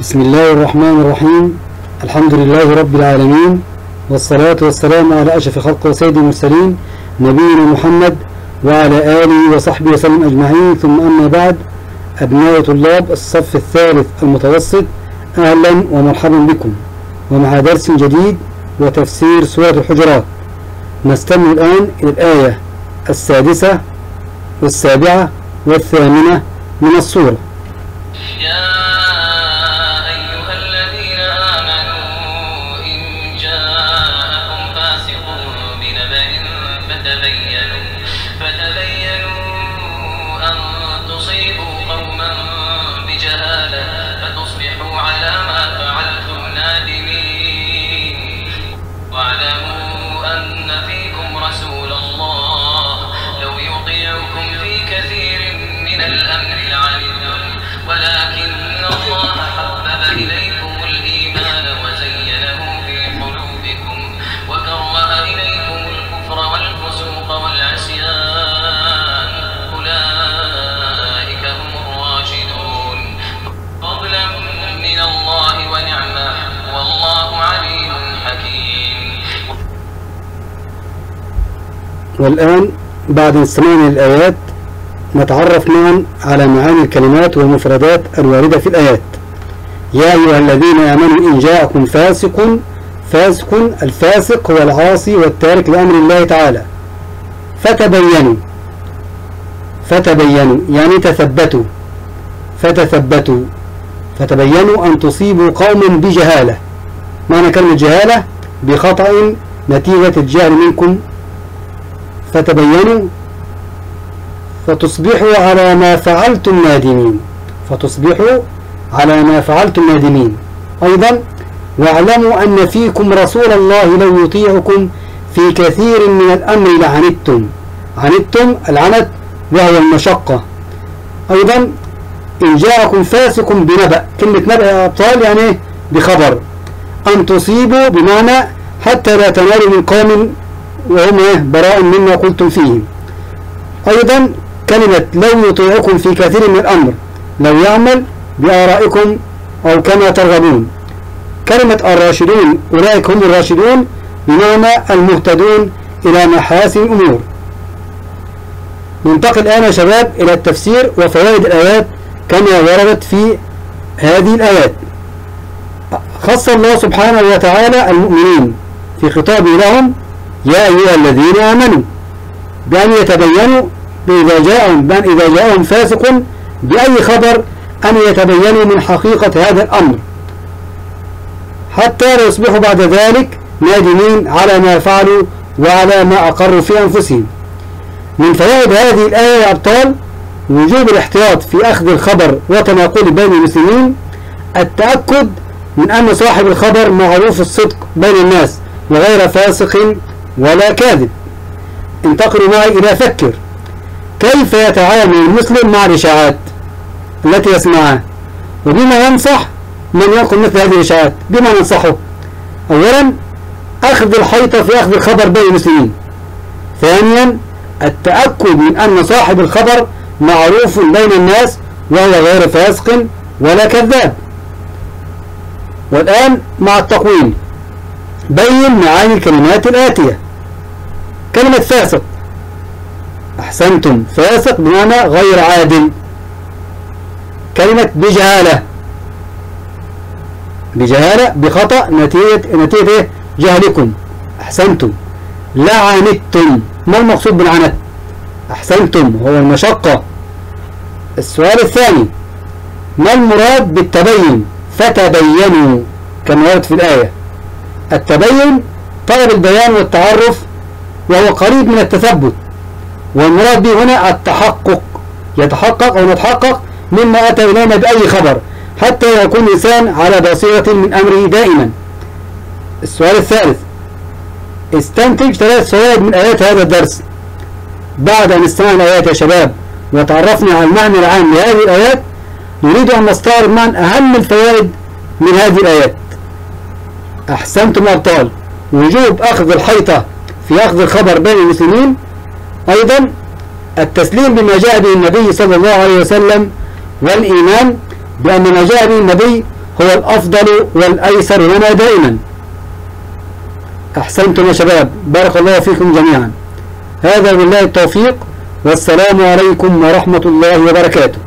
بسم الله الرحمن الرحيم. الحمد لله رب العالمين والصلاة والسلام على أشرف خلق وسيد المرسلين نبينا محمد وعلى آله وصحبه وسلم أجمعين. ثم أما بعد أبناء طلاب الصف الثالث المتوسط أهلا ومرحبا بكم. ومع درس جديد وتفسير سورة الحجرات نستمع الآن إلى الآية السادسة والسابعة والثامنة من السورة. والآن بعد استماع الآيات نتعرف معا على معاني الكلمات والمفردات الواردة في الآيات. يا أيها الذين آمنوا إن جاءكم فاسق فاسق الفاسق هو العاصي والتارك لأمر الله تعالى. فتبينوا فتبينوا يعني تثبتوا فتثبتوا فتبينوا أن تصيبوا قوما بجهالة. معنى كلمة جهالة بخطأ نتيجة الجهل منكم فتبينوا فتصبحوا على ما فعلتم نادمين. فتصبحوا على ما فعلتم نادمين. أيضا واعلموا أن فيكم رسول الله لو يطيعكم في كثير من الأمر لعنتم عنتم العنت وهو المشقة. أيضا إن جاءكم فاسق بنبأ. كلمة نبأ يا أبطال يعني إيه؟ بخبر. أن تصيبوا بمعنى حتى لا تنالوا من قوم وهم إيه؟ براء مما قلتم فيهم أيضا كلمة لو يطيعكم في كثير من الأمر لو يعمل بآرائكم أو كما ترغبون. كلمة الراشدون أولئك هم الراشدون بمعنى المهتدون إلى محاسن الأمور. ننتقل الآن يا شباب إلى التفسير وفوائد الآيات كما وردت في هذه الآيات. خص الله سبحانه وتعالى المؤمنين في خطابه لهم يا أيها الذين آمنوا بأن يتبينوا إذا جاءهم بأن إذا جاءهم فاسق بأي خبر أن يتبينوا من حقيقة هذا الأمر. حتى لا يصبحوا بعد ذلك نادمين على ما فعلوا وعلى ما أقروا في أنفسهم. من فوائد هذه الآية يا أبطال وجوب الاحتياط في أخذ الخبر وتناقله بين المسلمين التأكد من أن صاحب الخبر معروف الصدق بين الناس وغير فاسق ولا كاذب. انتقلوا معي إلى فكر. كيف يتعامل المسلم مع الإشاعات التي يسمعها؟ وبما ينصح من ينقل مثل هذه الإشاعات؟ بما ننصحه. أولا أخذ الحيطة في أخذ الخبر بين المسلمين. ثانيا التأكد من أن صاحب الخبر معروف بين الناس وهو غير فاسق ولا كذاب. والآن مع التقويم بين معاني الكلمات الآتية. كلمة فاسق. أحسنتم. فاسق بمعنى غير عادل. كلمة بجهالة. بجهالة بخطأ نتيجة نتيجة إيه؟ جهلكم. أحسنتم. لعنتم. ما المقصود بالعنت؟ أحسنتم. هو المشقة. السؤال الثاني. ما المراد بالتبين؟ فتبينوا كما ورد في الآية. التبين طلب البيان والتعرف وهو قريب من التثبت. والمراد به هنا التحقق. يتحقق أو نتحقق مما أتى إلينا بأي خبر حتى يكون الإنسان على بصيرة من أمره دائما. السؤال الثالث. استنتج ثلاث فوائد من آيات هذا الدرس. بعد أن استمعنا الآيات يا شباب وتعرفنا على المعنى العام لهذه الآيات نريد أن نستعرض معا أهم الفوائد من هذه الآيات. أحسنتم أبطال. وجوب أخذ الحيطة في أخذ الخبر بين المسلمين أيضا التسليم بما جاء به النبي صلى الله عليه وسلم والإيمان بأن ما جاء به النبي هو الأفضل والأيسر لنا دائما. أحسنتم يا شباب بارك الله فيكم جميعا. هذا بالله التوفيق والسلام عليكم ورحمة الله وبركاته.